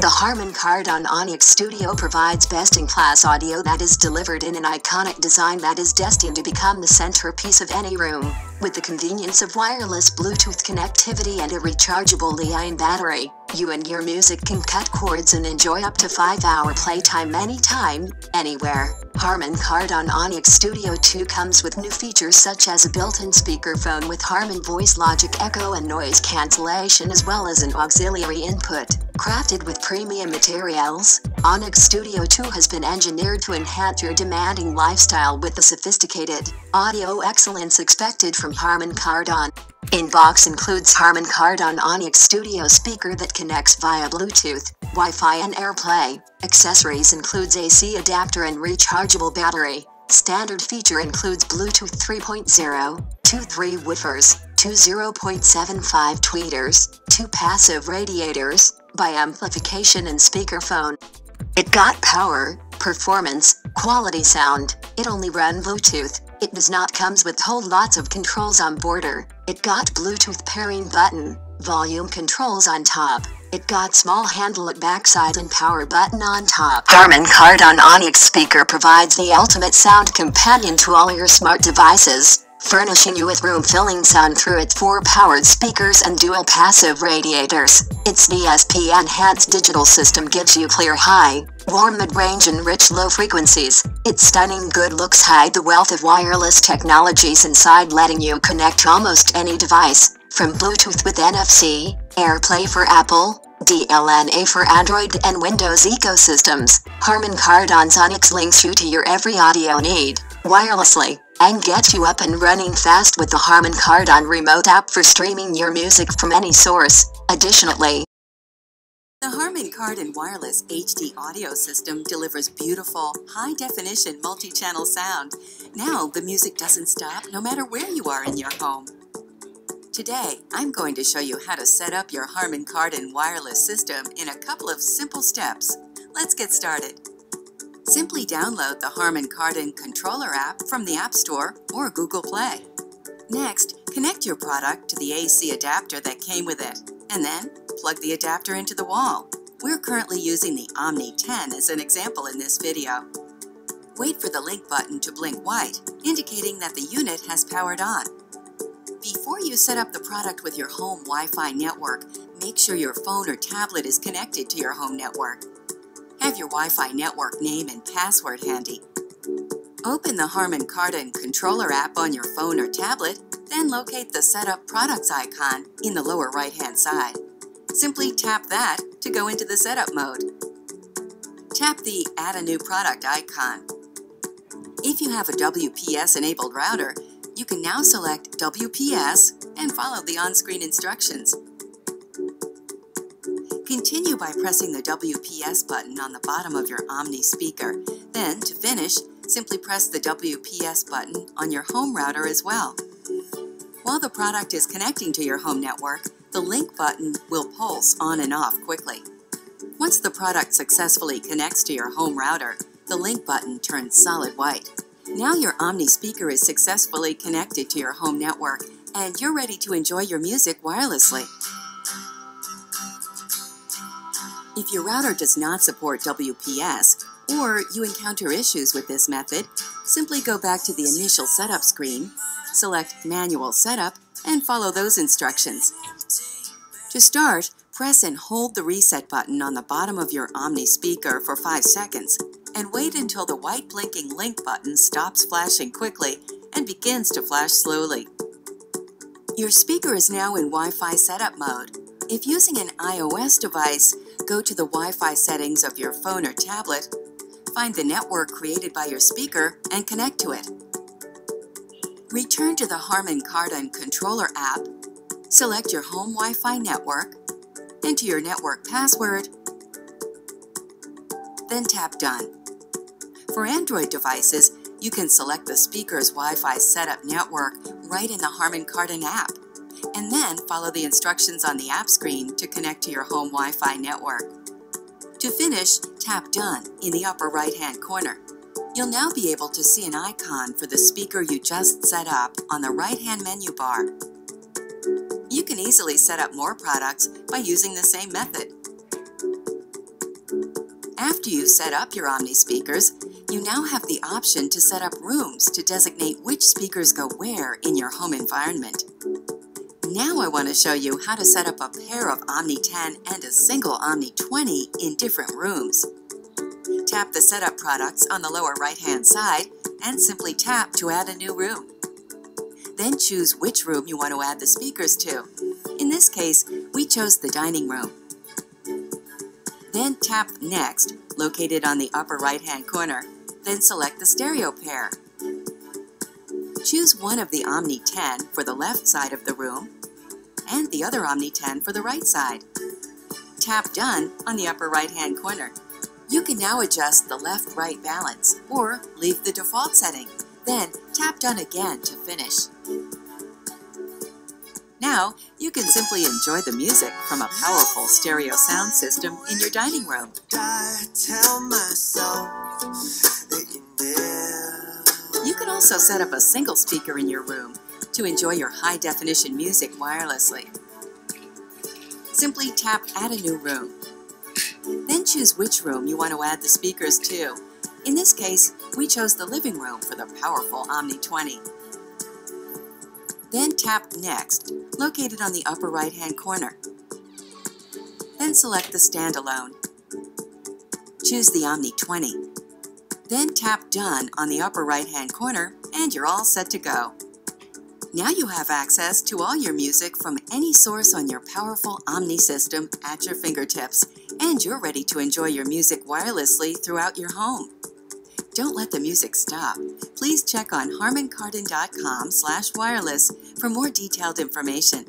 The Harman Kardon Onyx Studio provides best-in-class audio that is delivered in an iconic design that is destined to become the centerpiece of any room. With the convenience of wireless Bluetooth connectivity and a rechargeable Li-ion battery, you and your music can cut cords and enjoy up to 5-hour playtime anytime, anywhere. Harman Kardon Onyx Studio 2 comes with new features such as a built-in speakerphone with Harman Voice Logic Echo and noise cancellation as well as an auxiliary input. Crafted with premium materials, Onyx Studio 2 has been engineered to enhance your demanding lifestyle with the sophisticated audio excellence expected from Harman Kardon. Inbox includes Harman Kardon Onyx Studio speaker that connects via Bluetooth, Wi-Fi and AirPlay. Accessories includes AC adapter and rechargeable battery. Standard feature includes Bluetooth 3.0, two 3 woofers, two 0.75 tweeters, two passive radiators, bi-amplification and speakerphone. It got power, performance, quality sound. It only ran Bluetooth. It does not comes with whole lots of controls on border. It got Bluetooth pairing button, volume controls on top. It got small handle at backside and power button on top. Harman Kardon Onyx speaker provides the ultimate sound companion to all your smart devices, furnishing you with room-filling sound through its four powered speakers and dual passive radiators. Its DSP enhanced digital system gives you clear high, warm mid-range and rich low frequencies. Its stunning good looks hide the wealth of wireless technologies inside letting you connect almost any device, from Bluetooth with NFC, AirPlay for Apple, DLNA for Android and Windows ecosystems. Harman Kardon Onyx links you to your every audio need, wirelessly, and get you up and running fast with the Harman Kardon remote app for streaming your music from any source. Additionally, the Harman Kardon Wireless HD audio system delivers beautiful, high-definition multi-channel sound. Now the music doesn't stop no matter where you are in your home. Today, I'm going to show you how to set up your Harman Kardon wireless system in a couple of simple steps. Let's get started. Simply download the Harman Kardon controller app from the App Store or Google Play. Next, connect your product to the AC adapter that came with it, and then plug the adapter into the wall. We're currently using the Omni 10 as an example in this video. Wait for the link button to blink white, indicating that the unit has powered on. Before you set up the product with your home Wi-Fi network, make sure your phone or tablet is connected to your home network. Have your Wi-Fi network name and password handy. Open the Harman Kardon controller app on your phone or tablet, then locate the Setup Products icon in the lower right-hand side. Simply tap that to go into the setup mode. Tap the Add a New Product icon. If you have a WPS-enabled router, you can now select WPS and follow the on-screen instructions. Continue by pressing the WPS button on the bottom of your Omni speaker. Then, to finish, simply press the WPS button on your home router as well. While the product is connecting to your home network, the link button will pulse on and off quickly. Once the product successfully connects to your home router, the link button turns solid white. Now your Omni speaker is successfully connected to your home network and you're ready to enjoy your music wirelessly. If your router does not support WPS, or you encounter issues with this method, simply go back to the initial setup screen, select Manual Setup, and follow those instructions. To start, press and hold the reset button on the bottom of your Omni speaker for 5 seconds and wait until the white blinking link button stops flashing quickly and begins to flash slowly. Your speaker is now in Wi-Fi setup mode. If using an iOS device, go to the Wi-Fi settings of your phone or tablet, find the network created by your speaker, and connect to it. Return to the Harman Kardon controller app, select your home Wi-Fi network, enter your network password, then tap Done. For Android devices, you can select the speaker's Wi-Fi setup network right in the Harman Kardon app, and then follow the instructions on the app screen to connect to your home Wi-Fi network. To finish, tap Done in the upper right-hand corner. You'll now be able to see an icon for the speaker you just set up on the right-hand menu bar. You can easily set up more products by using the same method. After you set up your Omni speakers, you now have the option to set up rooms to designate which speakers go where in your home environment. Now I want to show you how to set up a pair of Omni 10 and a single Omni 20 in different rooms. Tap the setup products on the lower right hand side and simply tap to add a new room. Then choose which room you want to add the speakers to. In this case, we chose the dining room. Then tap Next, located on the upper right hand corner. Then select the stereo pair. Choose one of the Omni 10 for the left side of the room and the other Omni 10 for the right side. Tap Done on the upper right hand corner. You can now adjust the left-right balance or leave the default setting. Then tap Done again to finish. Now, you can simply enjoy the music from a powerful stereo sound system in your dining room. Can also set up a single speaker in your room to enjoy your high-definition music wirelessly. Simply tap Add a new room. Then choose which room you want to add the speakers to. In this case, we chose the living room for the powerful Omni 20. Then tap Next, located on the upper right-hand corner. Then select the standalone. Choose the Omni 20. Then tap Done on the upper right-hand corner and you're all set to go. Now you have access to all your music from any source on your powerful Omni system at your fingertips, and you're ready to enjoy your music wirelessly throughout your home. Don't let the music stop. Please check on harmankardon.com slash wireless for more detailed information.